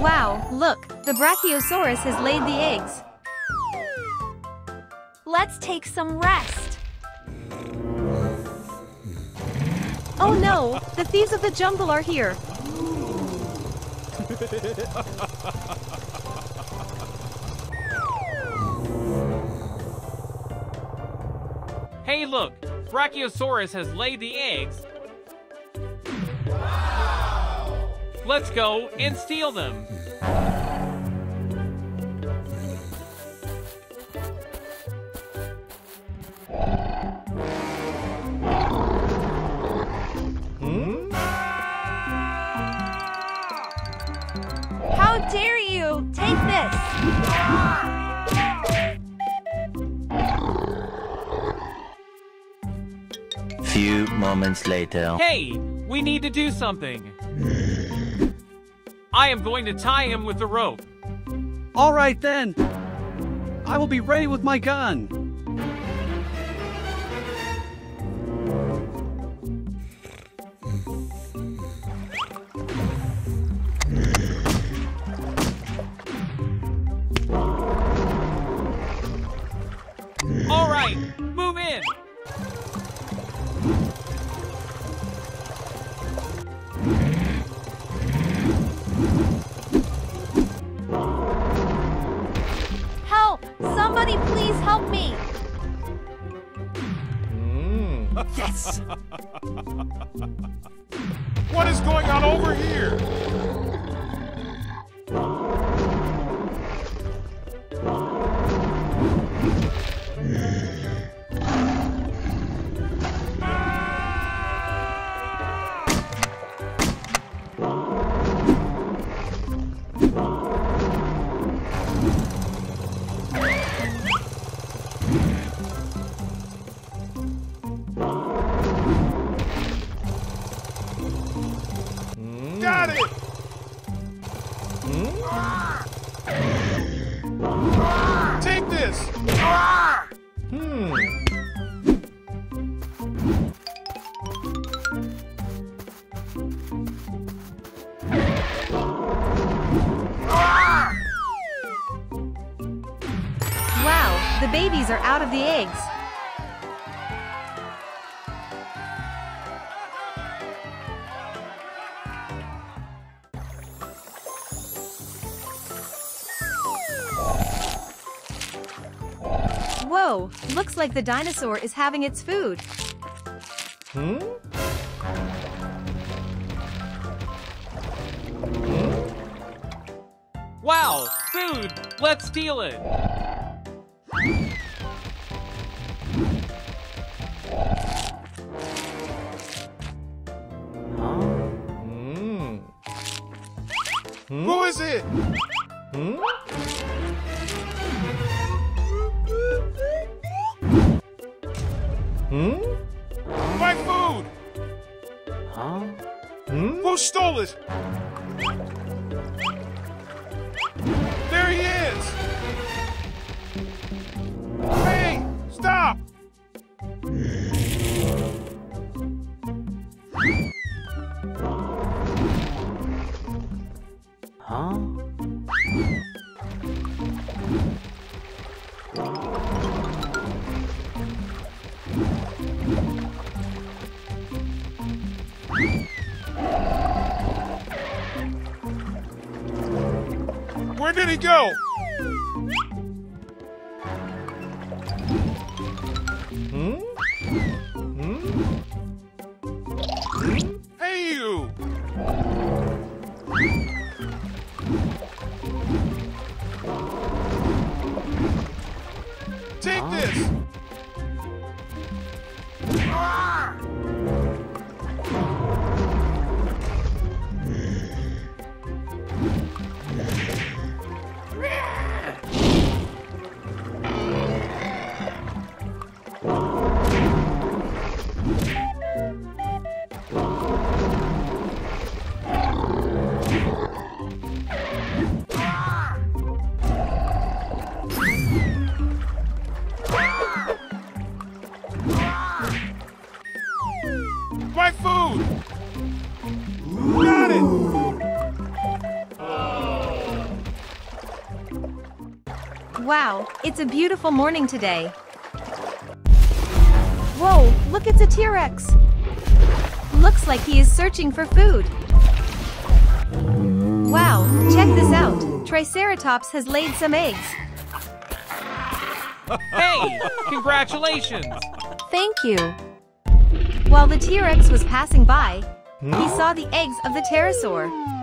Wow, look, the Brachiosaurus has laid the eggs. Let's take some rest. Oh no, the thieves of the jungle are here. Hey, look! Brachiosaurus has laid the eggs. Wow. Let's go and steal them. Moments later. Hey, we need to do something. I am going to tie him with the rope. All right then. I will be ready with my gun. Música looks like the dinosaur is having its food. Hmm? Wow, food! Let's steal it. Where did he go? It's a beautiful morning today. Whoa, look it's a T-Rex. Looks like he is searching for food. Wow, check this out. Triceratops has laid some eggs. Hey, congratulations! Thank you. While the T-Rex was passing by, he hmm? saw the eggs of the pterosaur.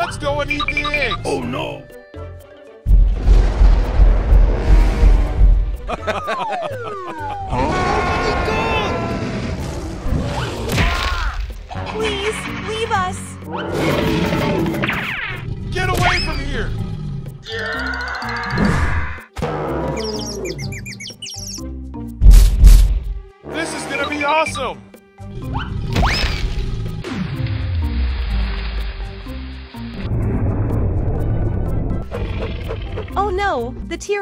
Let's go and eat the eggs. Oh no!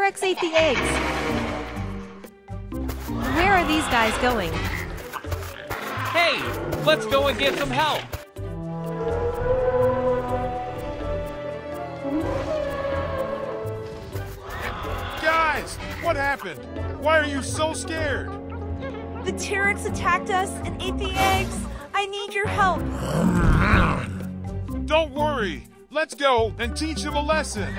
the T-Rex ate the eggs. Where are these guys going? Hey, let's go and get some help! Guys, what happened? Why are you so scared? The T-Rex attacked us and ate the eggs. I need your help. Don't worry. Let's go and teach them a lesson.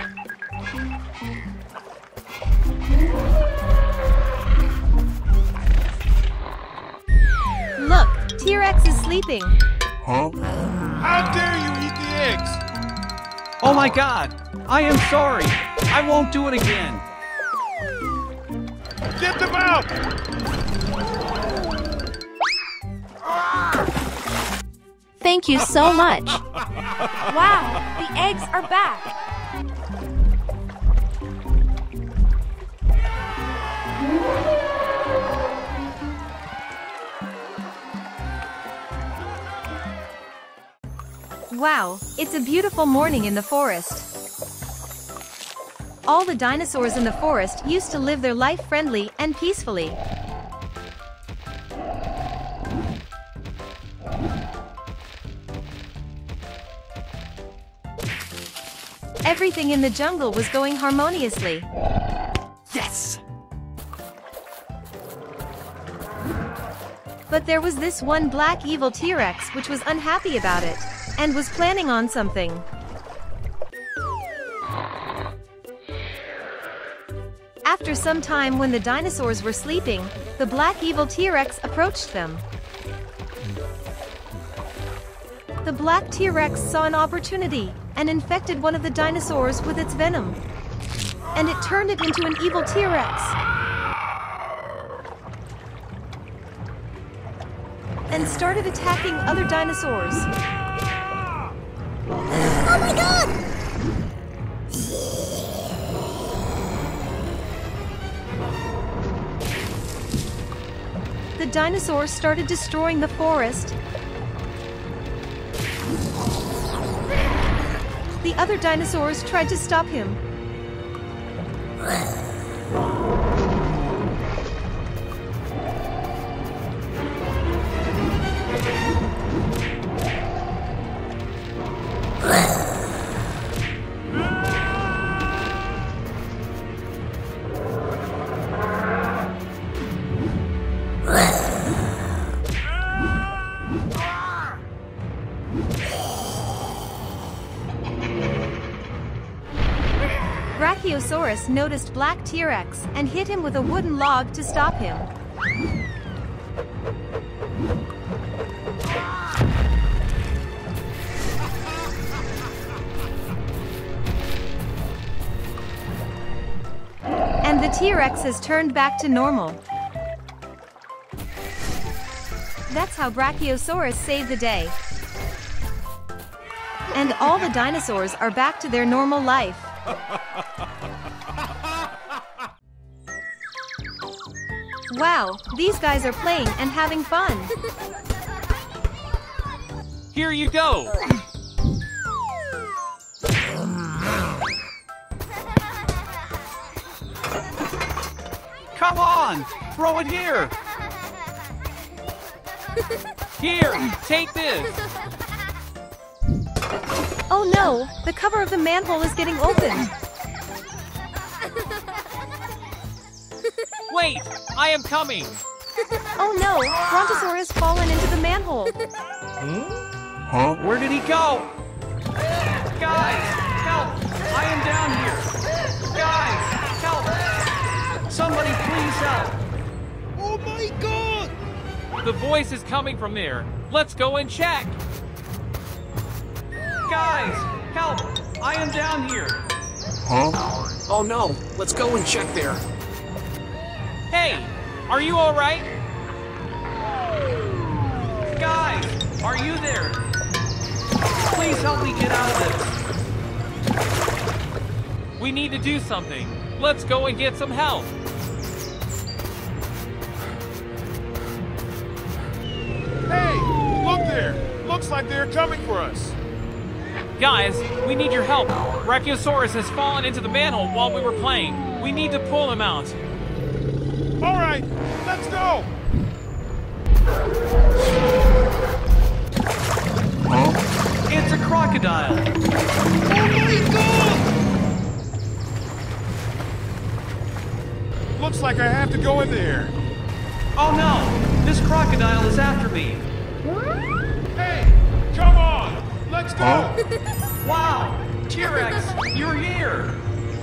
T-Rex is sleeping. How dare you eat the eggs? Oh my god! I am sorry! I won't do it again! Get them out! Thank you so much. wow, the eggs are back. Wow, it's a beautiful morning in the forest. All the dinosaurs in the forest used to live their life friendly and peacefully. Everything in the jungle was going harmoniously. Yes! But there was this one black evil T-Rex which was unhappy about it, and was planning on something. After some time when the dinosaurs were sleeping, the black evil T-Rex approached them. The black T-Rex saw an opportunity, and infected one of the dinosaurs with its venom. And it turned it into an evil T-Rex. and started attacking other dinosaurs. Oh my god! The dinosaurs started destroying the forest. The other dinosaurs tried to stop him. Brachiosaurus noticed Black T-Rex and hit him with a wooden log to stop him. And the T-Rex has turned back to normal. That's how Brachiosaurus saved the day. And all the dinosaurs are back to their normal life. Wow, these guys are playing and having fun. Here you go! Come on! Throw it here! Here, take this! Oh no, the cover of the manhole is getting opened. I am coming. Oh no, Brontosaur has fallen into the manhole. Hmm? Huh? Where did he go? Guys, help! I am down here. Guys, help! Somebody please help! Oh my god! The voice is coming from there. Let's go and check. Guys, help! I am down here. Oh no, let's go and check there. Hey, are you all right? Guys, are you there? Please help me get out of this. We need to do something. Let's go and get some help. Hey, look there! Looks like they're coming for us. Guys, we need your help. Brachiosaurus has fallen into the manhole while we were playing. We need to pull him out. All right, let's go! It's a crocodile. Oh my god! Looks like I have to go in there. Oh no, this crocodile is after me. Hey, come on! Let's go! Wow, T-Rex, you're here.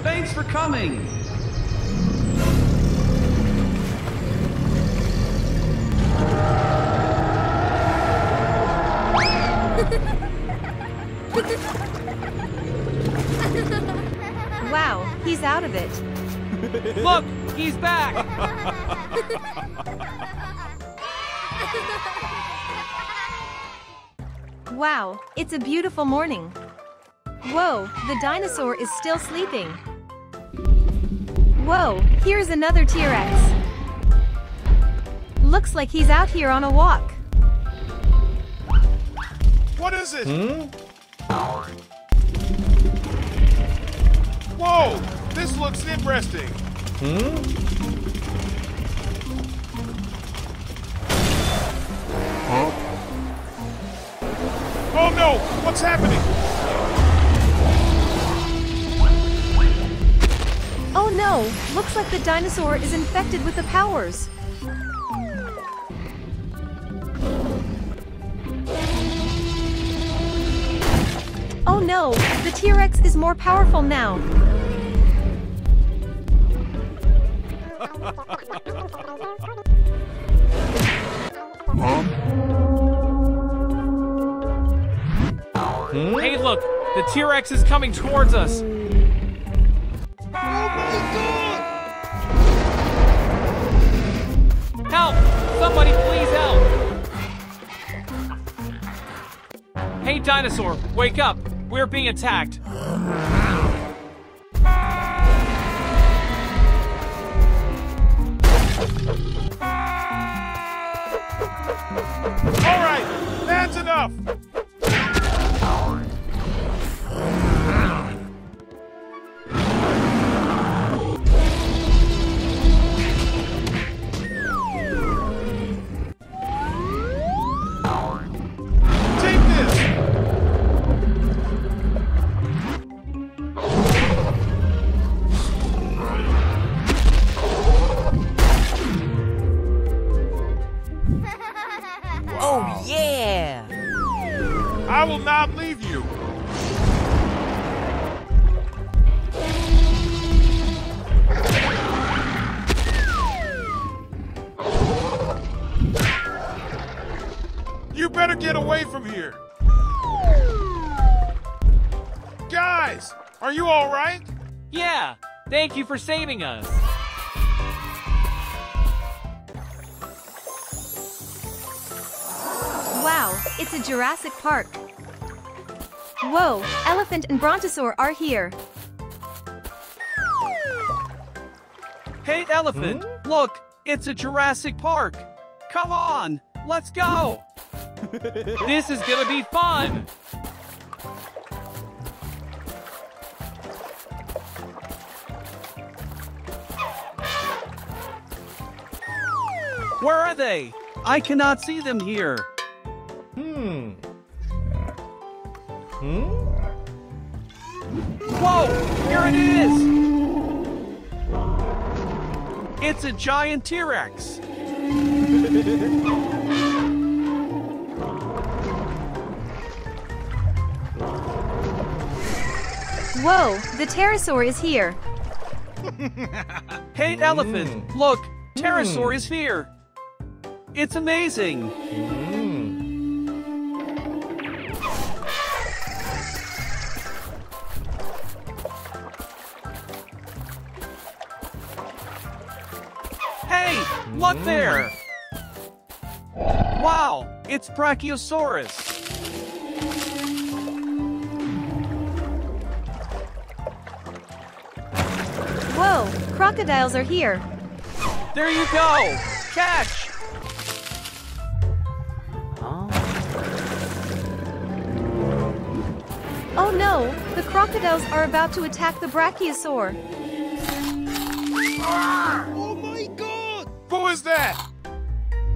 Thanks for coming. Wow, he's out of it. Look, he's back. Wow, it's a beautiful morning. Whoa, the dinosaur is still sleeping. Whoa, here's another T-Rex. Looks like he's out here on a walk. What is it? Hmm? Whoa! This looks interesting. Hmm? Oh no! What's happening? Oh no, looks like the dinosaur is infected with the powers. No, the T-Rex is more powerful now. Hey, look, the T-Rex is coming towards us. Help! Somebody please help! Hey, dinosaur, wake up! We're being attacked. For saving us. Wow, it's a Jurassic Park. Whoa, Elephant and Brontosaur are here. Hey, elephant, hmm? look, it's a Jurassic Park. Come on, let's go. This is gonna be fun! Where are they? I cannot see them here. Hmm. Hmm? Whoa! Here it is! It's a giant T-Rex. Whoa, the pterosaur is here. Hey, elephant! Look, pterosaur is here. It's amazing. Hey, look mm. there! Wow, it's Brachiosaurus. Whoa, crocodiles are here. There you go! Catch! No, the crocodiles are about to attack the brachiosaur. Oh my god! Who is that?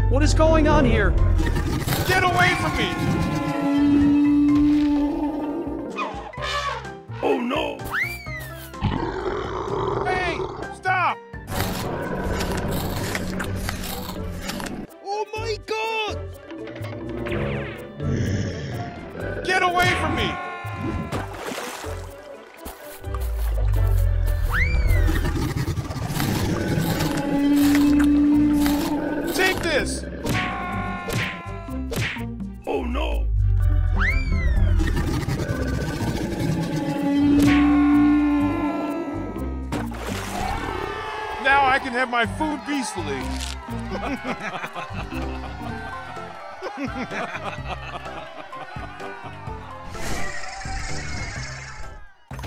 What is going on here? Get away from me! My food peacefully.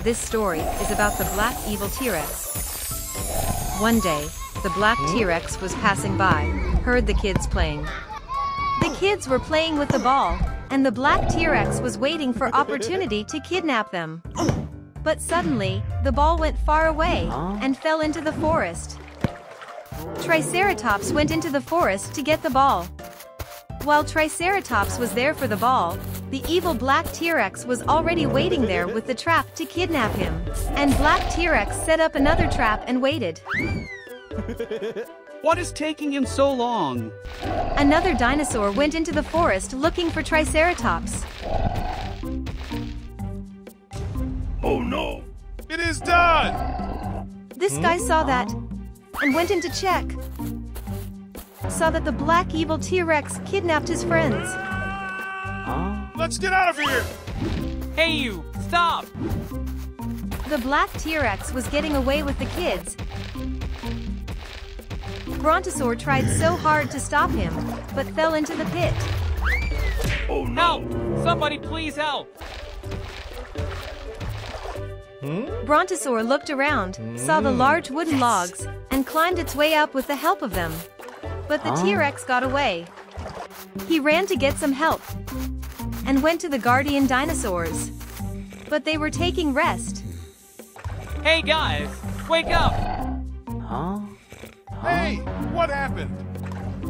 This story is about the black evil T-Rex. One day, the black hmm? T-Rex was passing by, heard the kids playing. The kids were playing with the ball, and the black T-Rex was waiting for opportunity to kidnap them. But suddenly, the ball went far away and fell into the forest. Triceratops went into the forest to get the ball. While Triceratops was there for the ball, the evil Black T-Rex was already waiting there with the trap to kidnap him. And Black T-Rex set up another trap and waited. What is taking him so long? Another dinosaur went into the forest looking for Triceratops. Oh no! It is done! This guy saw that and went in to check. Saw that the black evil T-Rex kidnapped his friends. Huh? Let's get out of here! Hey, you! Stop! The black T-Rex was getting away with the kids. Brontosaur tried so hard to stop him, but fell into the pit. Oh no! Help! Somebody please help! Hmm? Brontosaur looked around, saw the large wooden logs, and climbed its way up with the help of them. But the Huh? T-Rex got away. He ran to get some help and went to the guardian dinosaurs. But they were taking rest. Hey, guys! Wake up! Huh? Hey! What happened?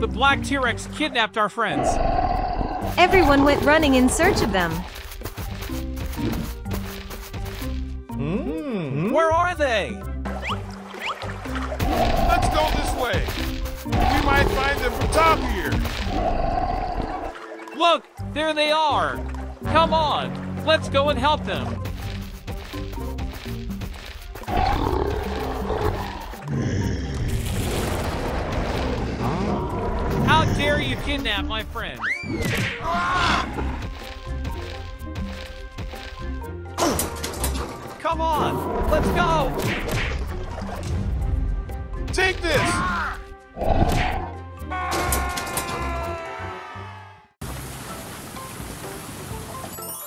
The black T-Rex kidnapped our friends. Everyone went running in search of them. Hmm. Where are they? Let's go this way! We might find them from top here! Look! There they are! Come on! Let's go and help them! How dare you kidnap my friends? Come let's go! Take this!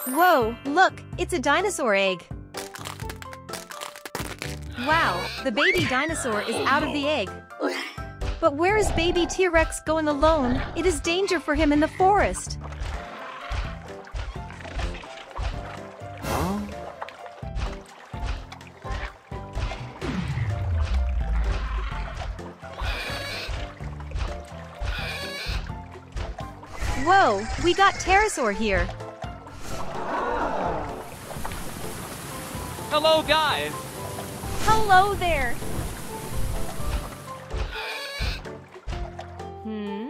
Whoa, look, it's a dinosaur egg. Wow, the baby dinosaur is out of the egg. But where is baby T-Rex going alone? It is danger for him in the forest. We got pterosaur here. Hello, guys. Hello there. Hmm?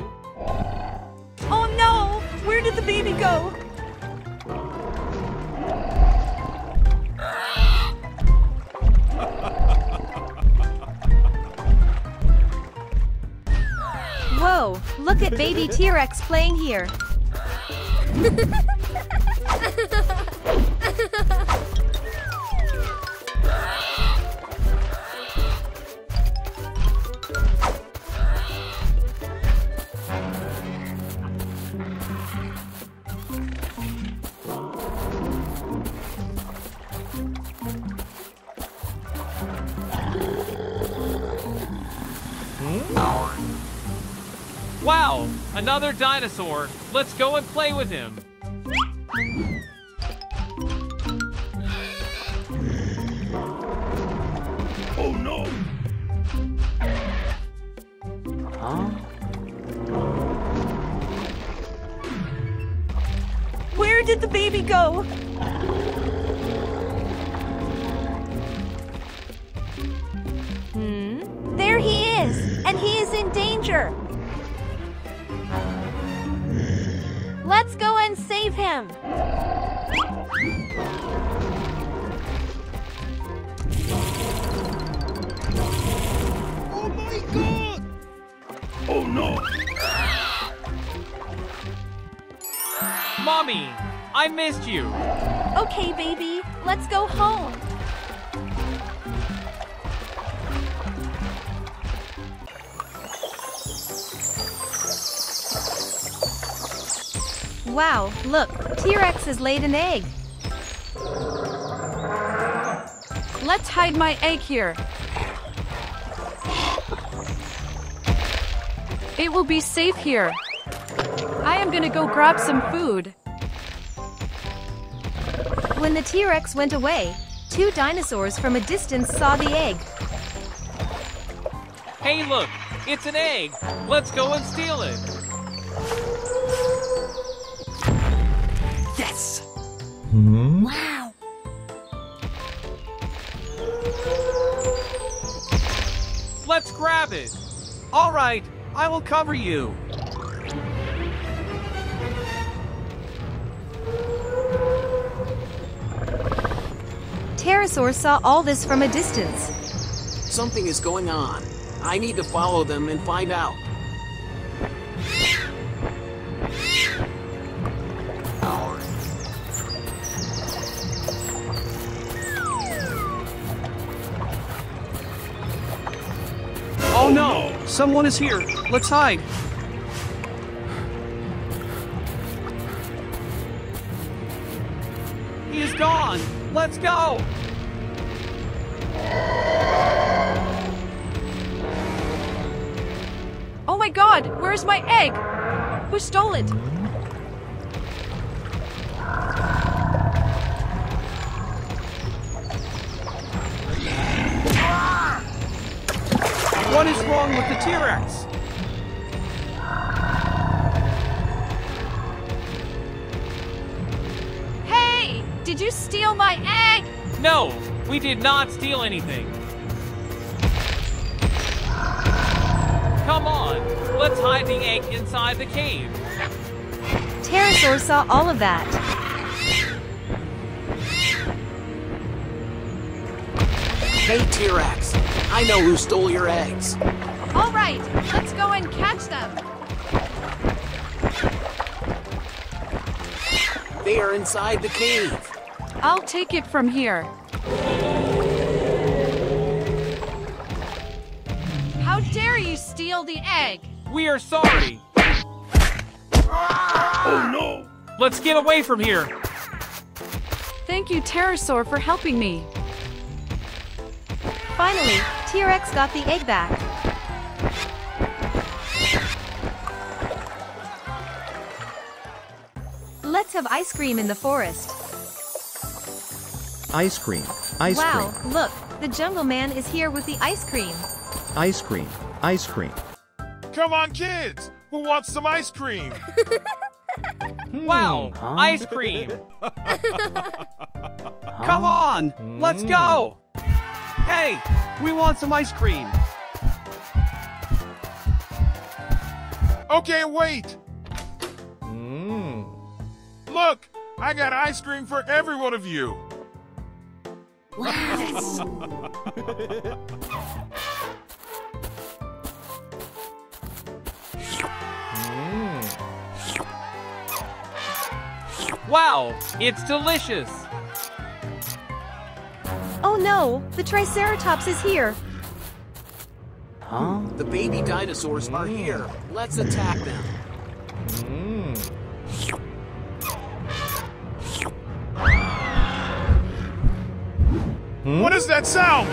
Oh no! Where did the baby go? Whoa, look at baby T-Rex playing here. Hmm? Wow, another dinosaur. Let's go and play with him. Oh no! Huh? Where did the baby go? Hmm? There he is, and he is in danger. I missed you. Okay, baby, let's go home. Wow, look, T-Rex has laid an egg. Let's hide my egg here. It will be safe here. I am gonna go grab some food. When the T-Rex went away, two dinosaurs from a distance saw the egg. Hey, look, it's an egg. Let's go and steal it. Yes! Hmm? Wow! Let's grab it. All right, I will cover you. Pterosaur saw all this from a distance. Something is going on. I need to follow them and find out. Oh no! Someone is here. Let's hide. He is gone. Let's go. My egg? Who stole it? What is wrong with the T-Rex? Hey! Did you steal my egg? No, we did not steal anything. Inside the cave. Pterosaur saw all of that. Hey, T-Rex. I know who stole your eggs. All right, let's go and catch them. They are inside the cave. I'll take it from here. How dare you steal the egg? We are sorry. Let's get away from here. Thank you, Pterosaur, for helping me. Finally, T-Rex got the egg back. Let's have ice cream in the forest. Ice cream. Ice wow, cream. Wow, look, the jungle man is here with the ice cream. Ice cream. Ice cream. Come on, kids! Who wants some ice cream? Hmm. Wow, huh? ice cream. Come on, let's go. Hmm. Hey, we want some ice cream. Okay, wait. Mmm. Look, I got ice cream for every one of you. Wow, it's delicious. Oh no, the Triceratops is here. Huh? The baby dinosaurs are here. Let's attack them. Mmm. What is that sound?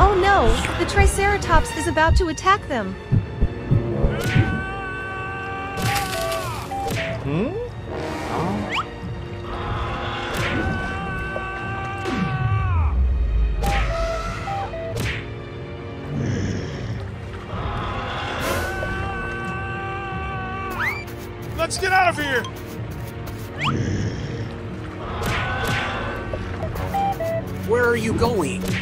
Oh no, the Triceratops is about to attack them. Hmm? Let's get out of here. Where are you going?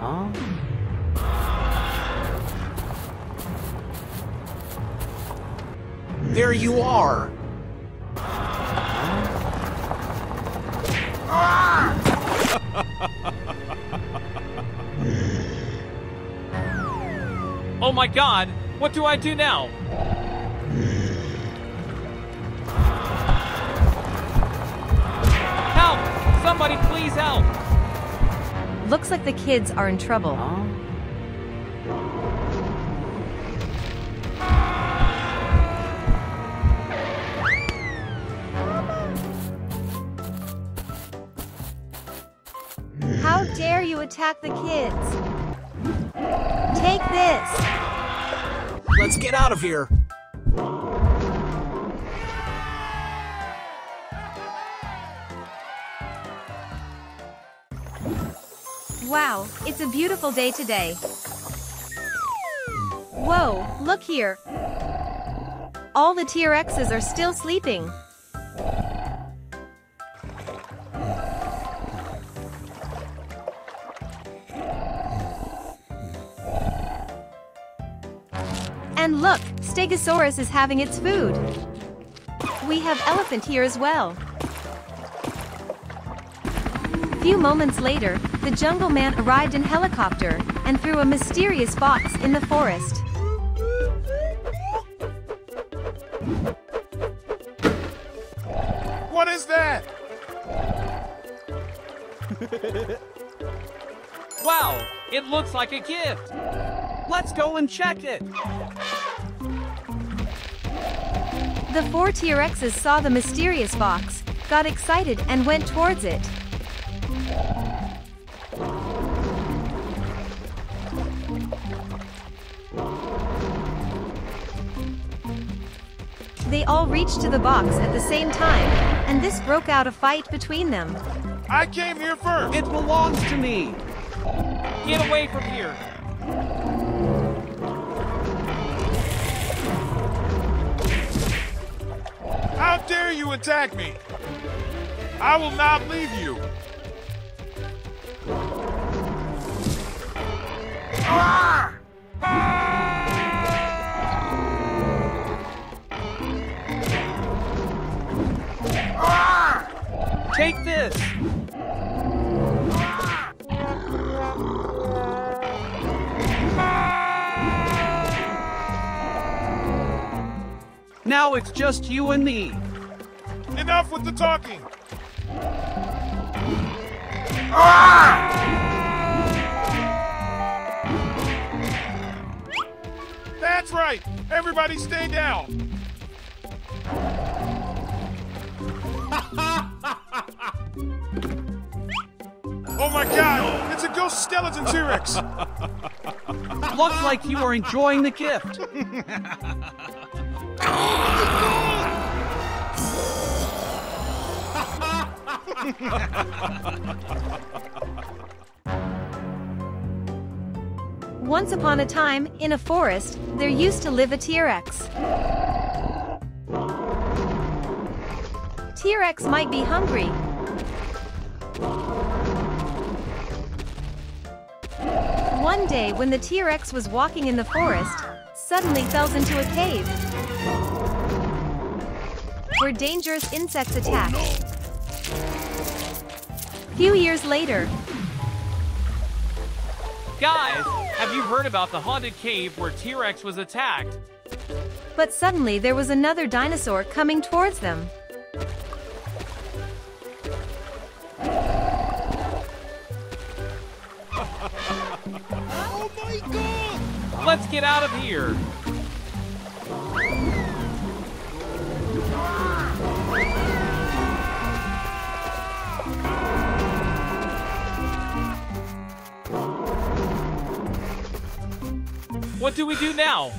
Huh? There you are. Oh my god, what do I do now? Help! Somebody please help! Looks like the kids are in trouble. Attack the kids? Take this. Let's get out of here. Wow, it's a beautiful day today. Whoa, look here. All the T-Rexes are still sleeping. Stegosaurus is having its food. We have elephant here as well. Few moments later, the jungle man arrived in helicopter and threw a mysterious box in the forest. What is that? Wow, it looks like a gift. Let's go and check it. The four T-Rexes saw the mysterious box, got excited and went towards it. They all reached to the box at the same time, and this broke out a fight between them. I came here first. It belongs to me. Get away from here. How dare you attack me? I will not leave you. Take this. Now it's just you and me. Enough with the talking. Ah! That's right. Everybody stay down. Oh my god, it's a ghost skeleton T-Rex. Looks like you are enjoying the gift. Once upon a time, in a forest, there used to live a T-Rex. T-Rex might be hungry. One day when the T-Rex was walking in the forest, suddenly fell into a cave where dangerous insects attacked. Few years later, Guys, have you heard about the haunted cave where T-Rex was attacked? but suddenly there was another dinosaur coming towards them. Oh my god! Let's get out of here. Ah! What do we do now?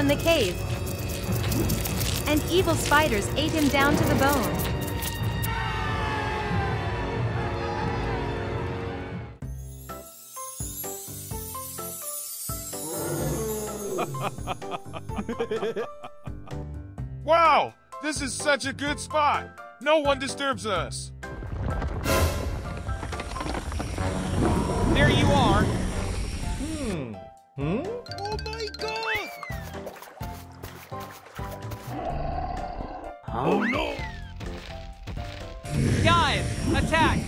In the cave. And evil spiders ate him down to the bone. Wow! This is such a good spot! No one disturbs us! There you are. Attack.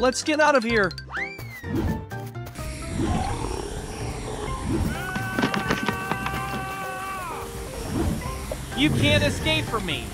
Let's get out of here. You can't escape from me.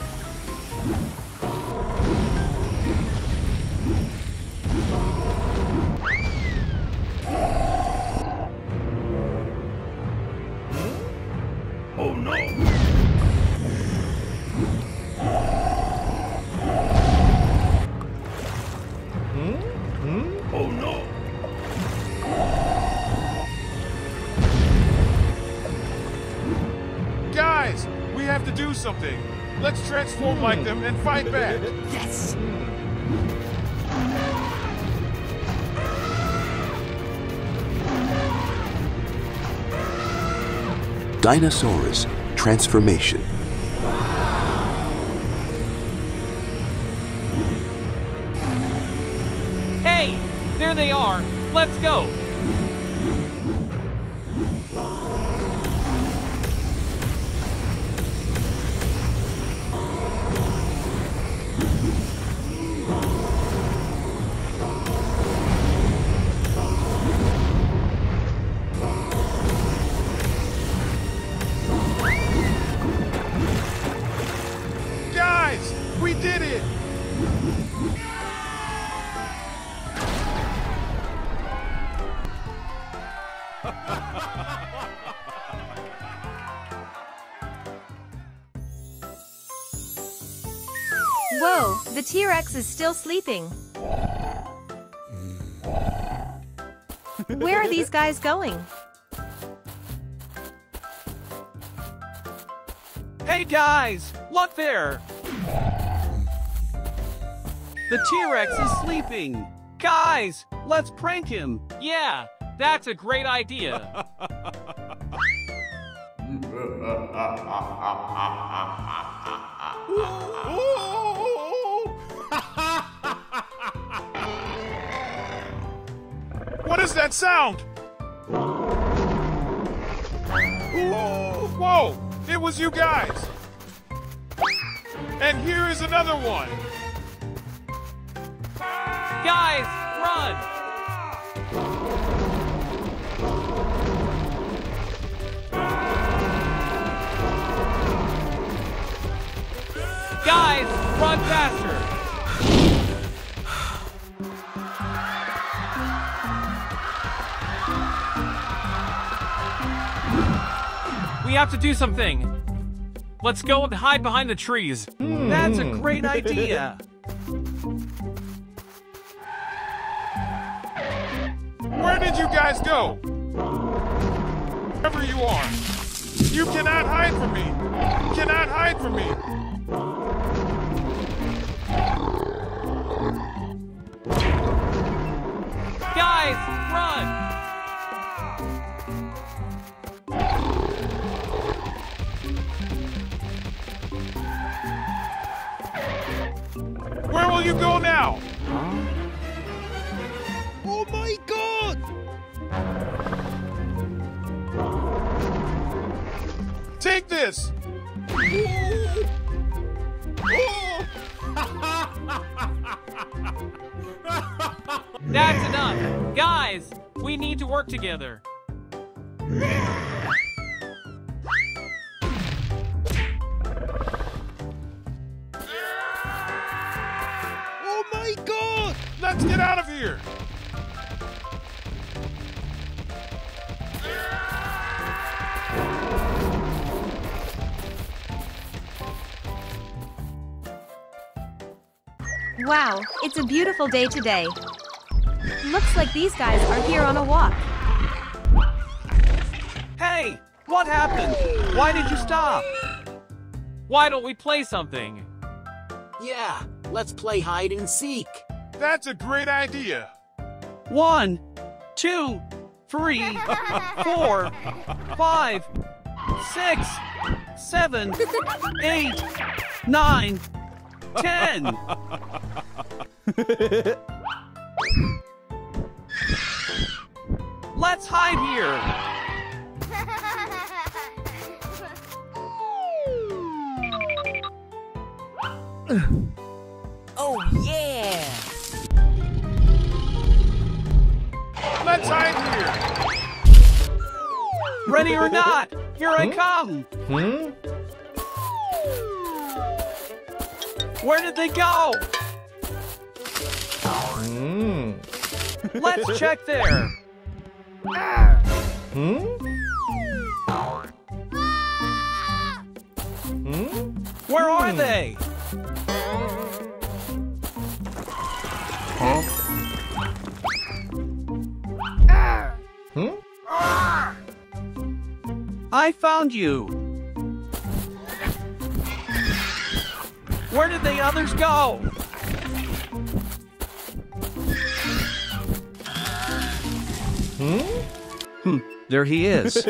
Transform like them and fight back. Yes! Dinosaurus Transformation. T-Rex is still sleeping. Where are these guys going? Hey guys, look there! The T-Rex is sleeping. Guys, let's prank him. Yeah, that's a great idea. is that sound? Whoa! It was you guys! And here is another one! Guys, run! Guys, run faster! We have to do something. Let's go and hide behind the trees. Hmm. That's a great idea. Where did you guys go? Wherever you are. You cannot hide from me. You cannot hide from me. Will you go now? Oh my god! Take this! That's enough. Guys, we need to work together. Let's get out of here! Wow, it's a beautiful day today. Looks like these guys are here on a walk. Hey, what happened? Why did you stop? Why don't we play something? Yeah, let's play hide and seek. That's a great idea. One, two, three, four, five, six, seven, eight, nine, ten. Let's hide here. Oh yeah! Let's hide here. Ready or not, here I come. Hmm? Where did they go? Hmm? Let's check there. Hmm? Hmm? Where are they? Hmm? I found you. Where did the others go? Hmm? Hmm, there he is.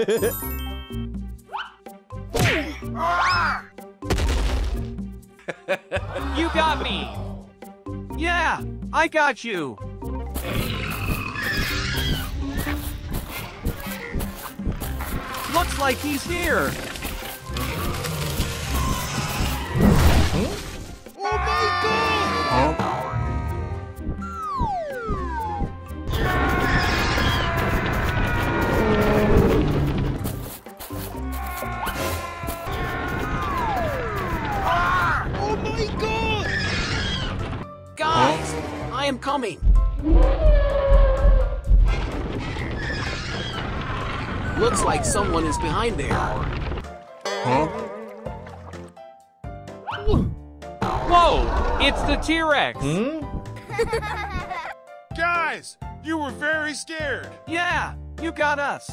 You got me! yeah, I got you. Looks like he's here. Oh my god! Oh my god! Guys, I am coming. Looks like someone is behind there. Huh? Whoa! It's the T-Rex! Hmm? Guys, you were very scared. Yeah, you got us.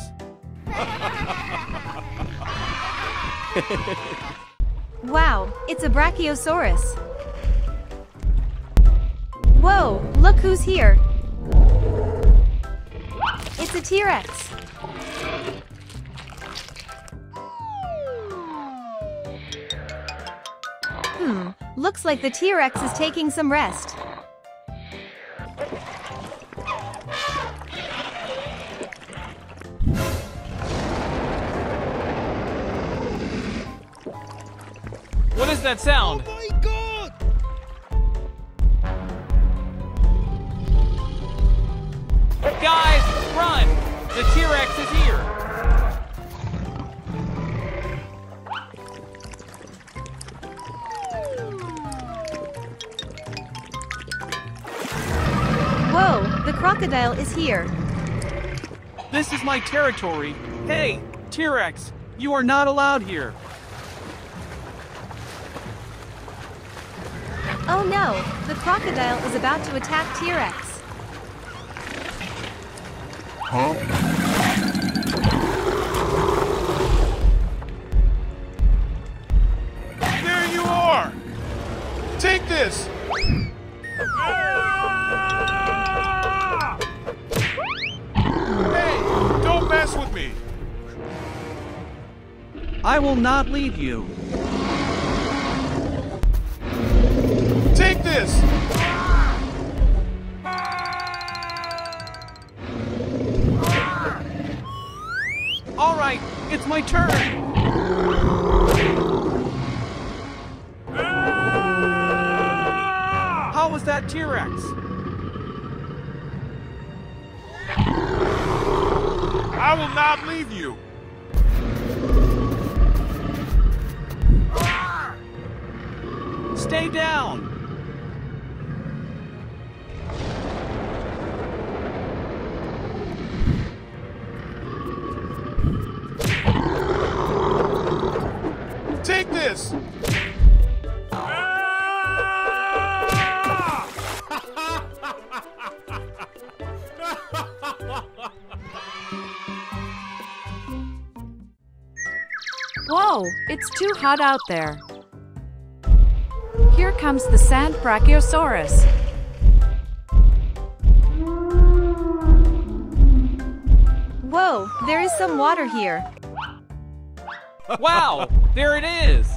Wow, it's a Brachiosaurus. Whoa, look who's here. It's a T-Rex. Looks like the T-Rex is taking some rest. What is that sound? Here. This is my territory. Hey, T-Rex, you are not allowed here. Oh no, the crocodile is about to attack T-Rex. There not leave you. This! Whoa, it's too hot out there. Here comes the sand Brachiosaurus. Whoa, there is some water here. Wow, there it is!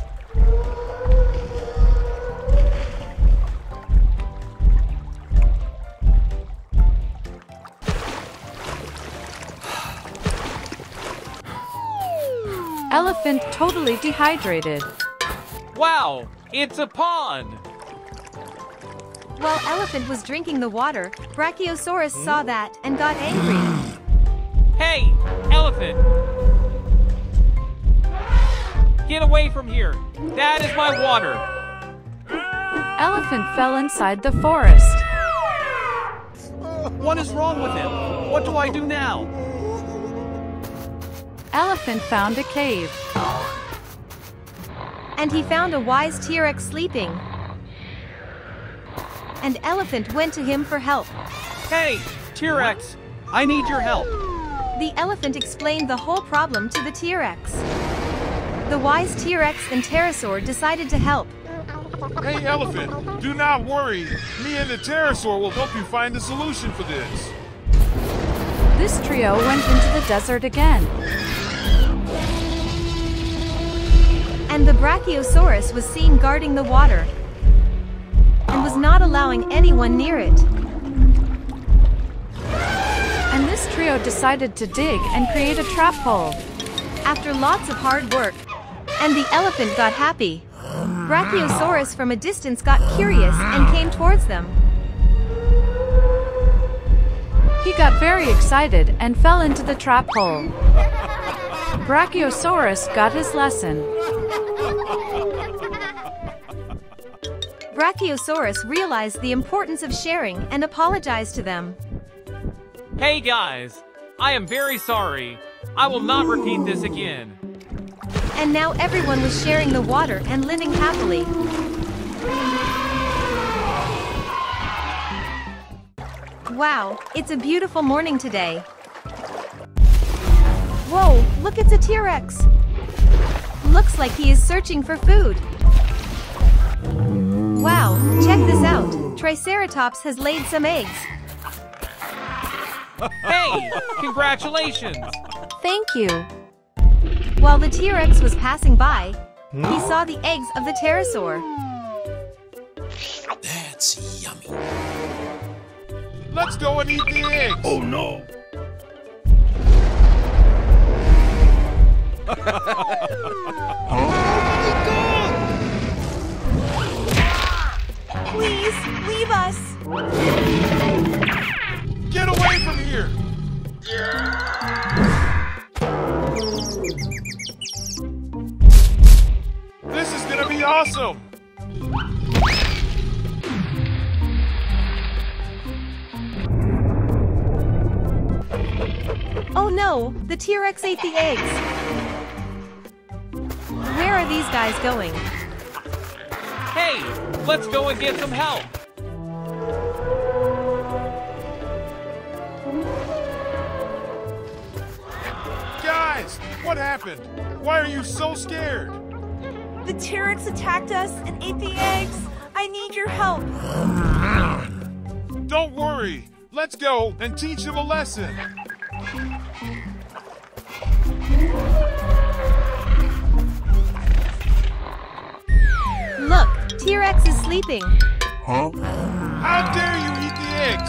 Elephant totally dehydrated. Wow, it's a pond! While Elephant was drinking the water, Brachiosaurus saw hmm? that and got angry. Hey, elephant! Get away from here! That is my water! Elephant fell inside the forest. What is wrong with him? What do I do now? Elephant found a cave. And he found a wise T-Rex sleeping. And Elephant went to him for help. Hey, T-Rex, I need your help. The elephant explained the whole problem to the T-Rex. The wise T-Rex and Pterosaur decided to help. Hey, elephant, do not worry. Me and the pterosaur will help you find a solution for this. This trio went into the desert again. And the Brachiosaurus was seen guarding the water. And was not allowing anyone near it. And this trio decided to dig and create a trap hole. After lots of hard work, and the elephant got happy. Brachiosaurus from a distance got curious and came towards them. He got very excited and fell into the trap hole. Brachiosaurus got his lesson. Brachiosaurus realized the importance of sharing and apologized to them. Hey guys, I am very sorry. I will not repeat this again. And now everyone was sharing the water and living happily. Wow, it's a beautiful morning today. Whoa, look it's a T-Rex. Looks like he is searching for food. Wow, check this out. Triceratops has laid some eggs. Hey, congratulations! Thank you. While the T-Rex was passing by, he hmm? saw the eggs of the pterosaur. That's yummy. Let's go and eat the eggs. Oh no. Please, leave us. Get away from here. This is gonna be awesome. Oh no, the T-Rex ate the eggs. Where are these guys going? Hey, let's go and get some help! Guys, what happened? Why are you so scared? The T-Rex attacked us and ate the eggs. I need your help. Don't worry. Let's go and teach him a lesson. T-Rex is sleeping. How dare you eat the eggs?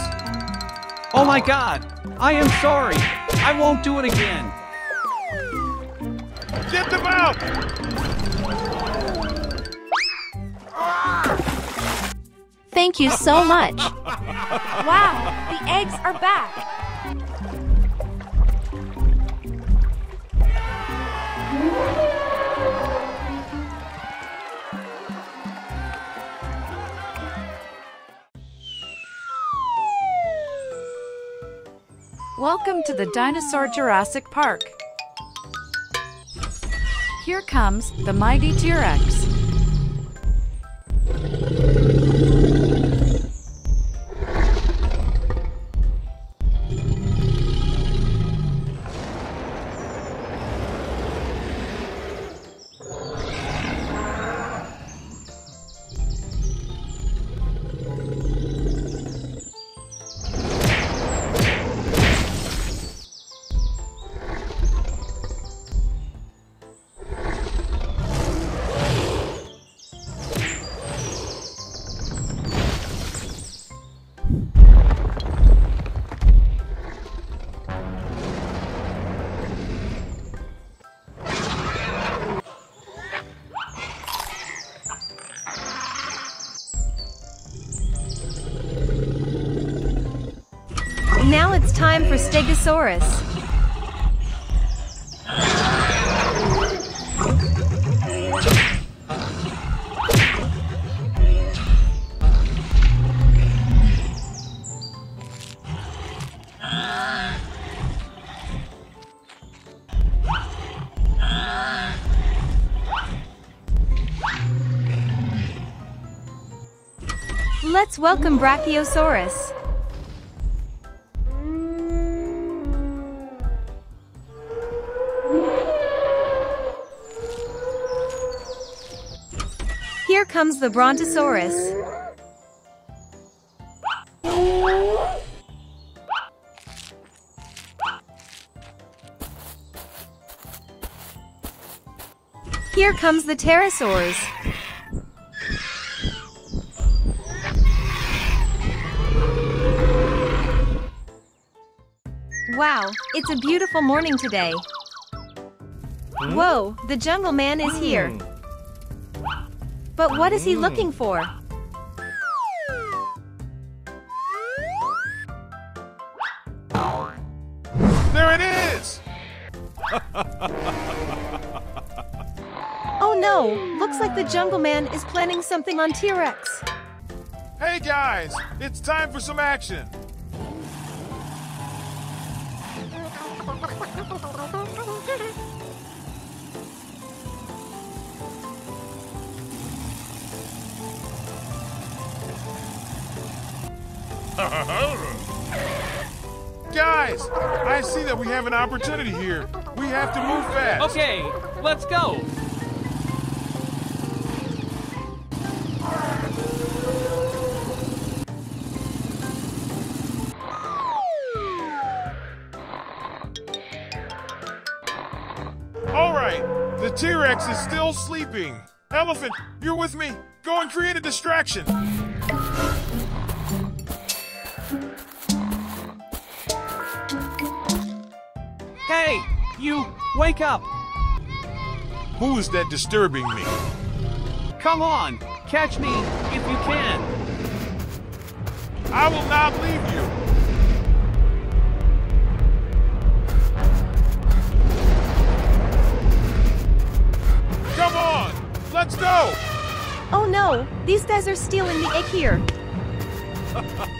Oh my god! I am sorry! I won't do it again! Get them out! Thank you so much. Wow, the eggs are back. Welcome to the Dinosaur Jurassic Park. Here comes the mighty T-Rex. Time for Stegosaurus. Let's welcome Brachiosaurus. Comes the Brontosaurus. Here comes the pterosaurs. Wow, it's a beautiful morning today. Hmm? Whoa, the jungle man is here. Hmm. But what is he mm. looking for? There it is! Oh no, looks like the jungle man is planning something on T-Rex. Hey guys, it's time for some action. Guys, I see that we have an opportunity here. We have to move fast. Okay, let's go. All right, the T-Rex is still sleeping. Elephant, you're with me. Go and create a distraction. Wake up. Who is that disturbing me? Come on, catch me if you can. I will not leave you. Come on, let's go. Oh no, these guys are stealing the egg here.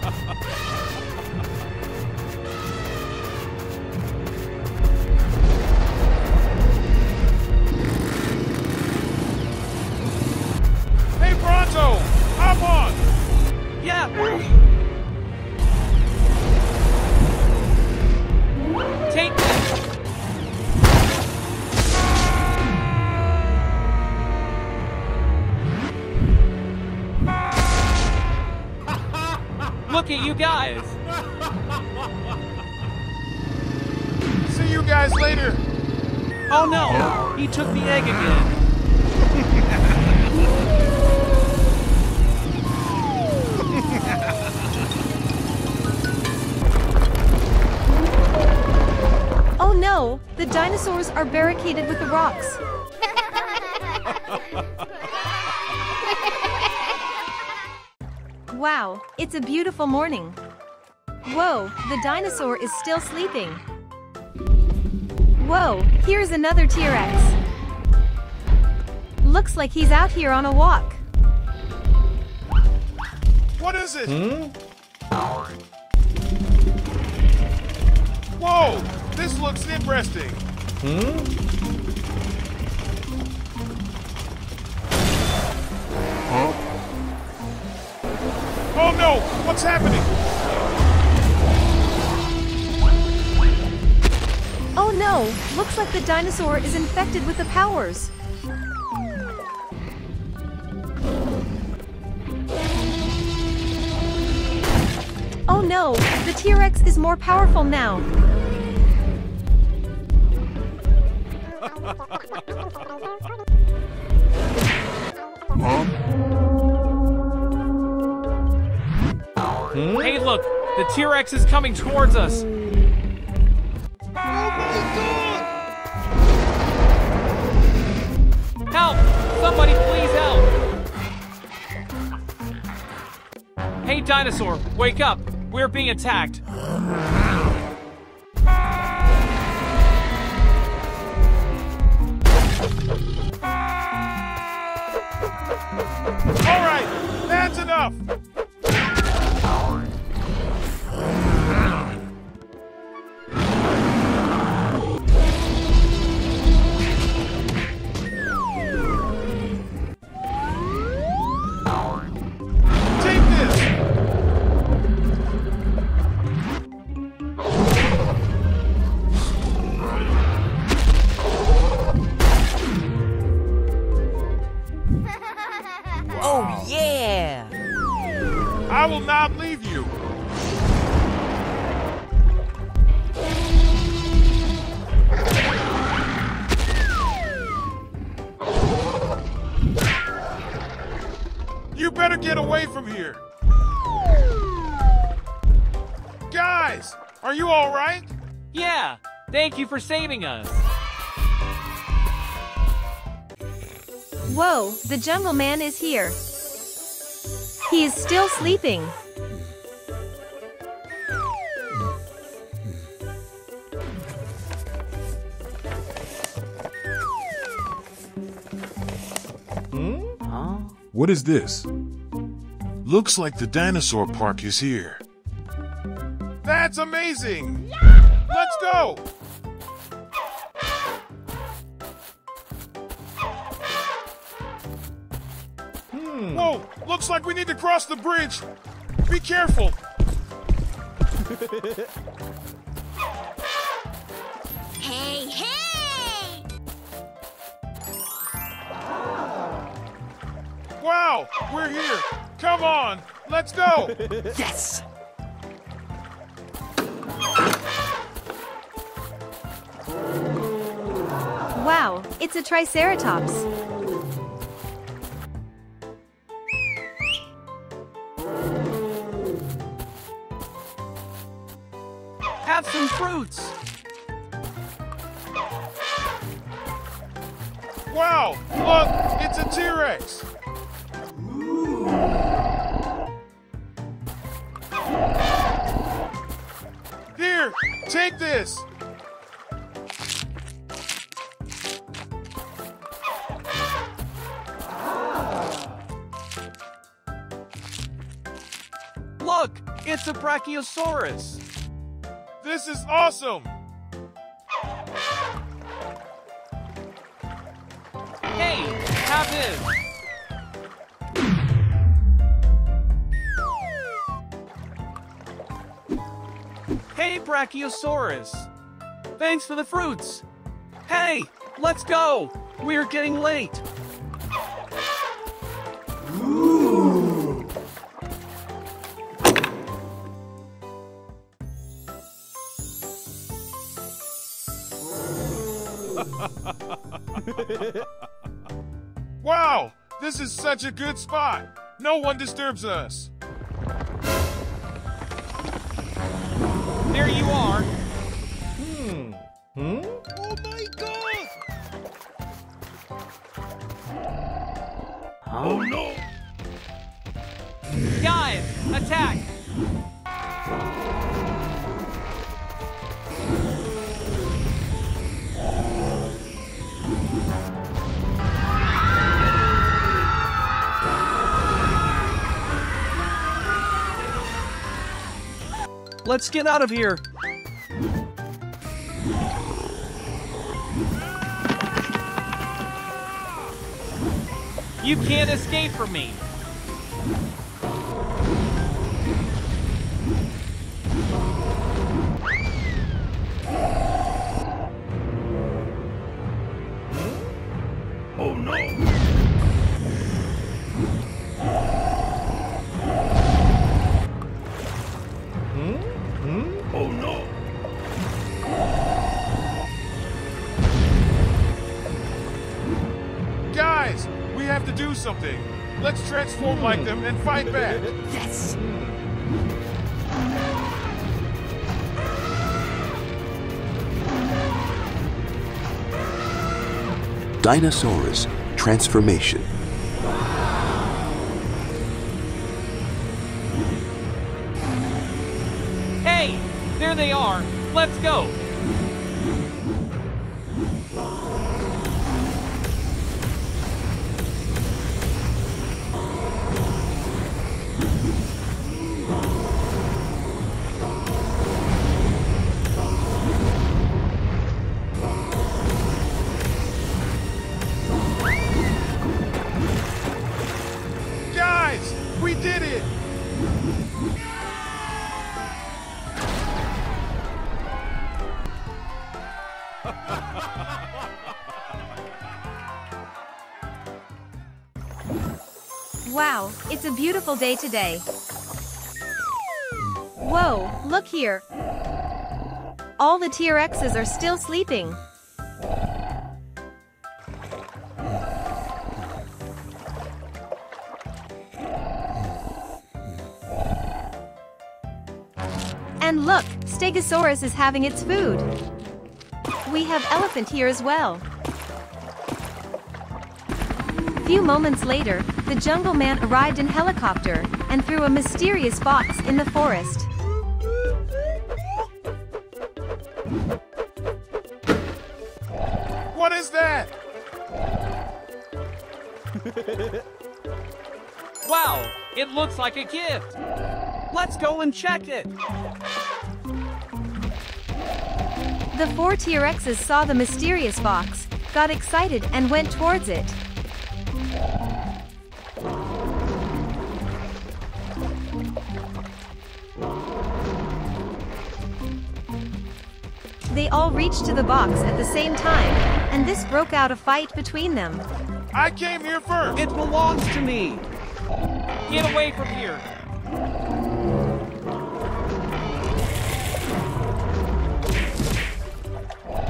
dinosaurs are barricaded with the rocks. Wow, it's a beautiful morning. Whoa, the dinosaur is still sleeping. Whoa, here's another T-Rex. Looks like he's out here on a walk. What is it? Hmm? Whoa, this looks interesting. Hmm? Oh no, what's happening? Oh no, looks like the dinosaur is infected with the powers. Oh no, the T-Rex is more powerful now. Hey, look, the T-Rex is coming towards us. Help! Somebody please help! Hey, dinosaur, wake up! We're being attacked. That's enough. You for saving us. Whoa, the Jungle Man is here. He is still sleeping. Hmm? What is this? Looks like the dinosaur park is here. That's amazing! Let's go! Whoa! Looks like we need to cross the bridge! Be careful! Hey, hey! Wow! We're here! Come on! Let's go! Yes! Wow, Wow, it's a Triceratops. Have some fruits. Wow! Look, it's a T-Rex! Here, take this! Look, it's a Brachiosaurus. This is awesome! Hey, have this. Hey, Brachiosaurus. Thanks for the fruits. Hey, let's go. We're getting late. Such a good spot! No one disturbs us! There you are. Let's get out of here. You can't escape from me. Do something! Let's transform like them and fight hmm. back! Yes! Dinosaurus transformation. Hey, there they are. Let's go. Beautiful day today. Whoa, look here. All the T-Rexes are still sleeping. And look, Stegosaurus is having its food. We have elephant here as well. Few moments later, the jungle man arrived in helicopter and threw a mysterious box in the forest. What is that? Wow, it looks like a gift. Let's go and check it. The four T-Rexes saw the mysterious box, got excited and went towards it. Reached to the box at the same time, and this broke out a fight between them. I came here first! It belongs to me. Get away from here.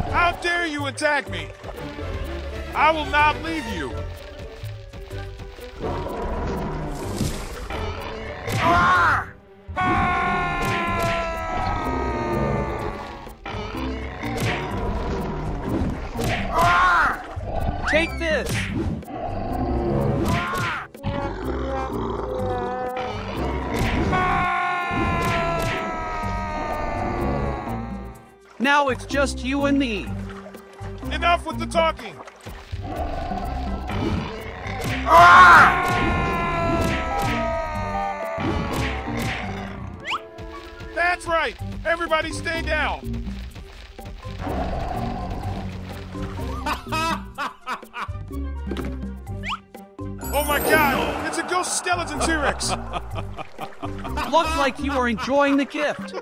How dare you attack me? I will not leave you. Take Now it's just you and me. Enough with the talking. That's right. Everybody stay down. My god, it's a ghost skeleton T-Rex. Looks like you are enjoying the gift.